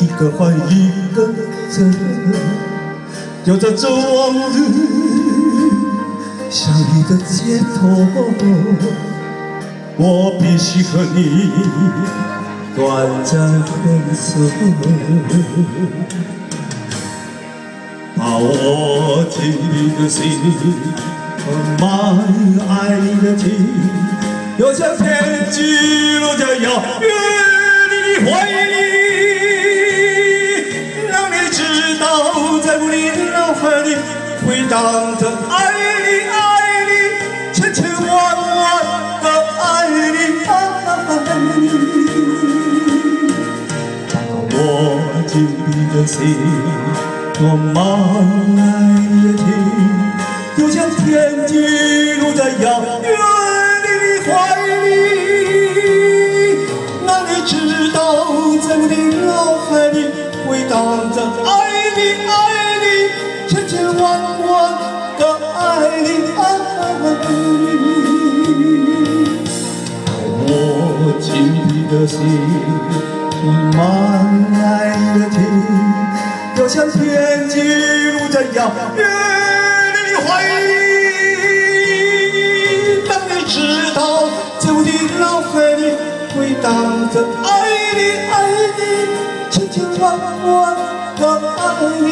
一个换一个真，有着这往日相遇的街头，我必须和你短暂分手，把我紧闭的心和满爱你的情，又像天际落在遥远。回荡着爱你爱你，千千万万的爱你爱你，把我紧闭的心，我满爱你的情，就像天际落在遥远的怀里，那你知道在我的脑海里回荡着爱你爱千千万。的心，满爱的情，就像天际如在遥远的怀里。当你知道，在我的脑海里回荡着爱你，爱你，千千万万的爱你。